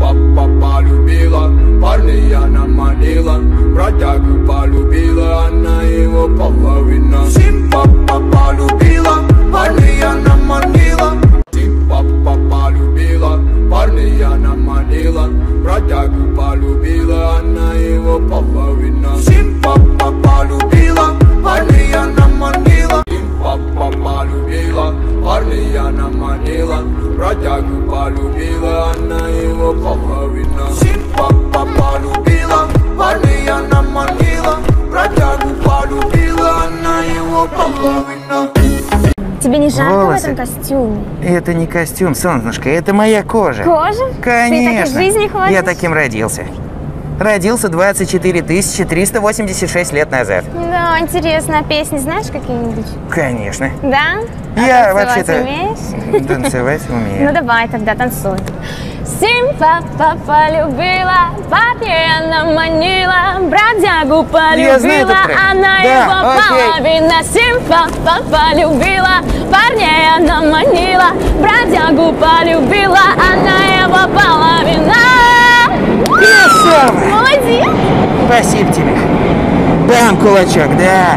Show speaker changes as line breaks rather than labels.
Папа полюбила, парня она манила Бродягу полюбила, она его половина Сим папа полюбила, парня она манила Сим папа полюбила, парня она манила Бродягу полюбила, она его половина Сим папа полюбила, парня она манила Сим папа полюбила, парня она манила Бродягу полюбила, она его половина Сим папа полюбила, парня она манила Бродягу полюбила, она его половина
Тебе не жарко
Волосы.
в этом костюме?
Это не костюм, солнышко, это моя кожа.
Кожа?
Конечно.
Ты так жизни ходишь?
Я таким родился. Родился 24 386 лет назад.
Да, интересно, а песни знаешь какие-нибудь?
Конечно.
Да? А
Я
танцевать
вообще-то
умеешь?
танцевать
Ну
умею.
давай тогда танцуй. Сим папа полюбила, папе она манила, бродягу полюбила,
этот трек.
она
Да,
его
окей.
половина. Сим папа полюбила, парней она манила, бродягу полюбила, она его половина.
Красава!
Молодец!
Спасибо тебе. Бам, кулачок, да.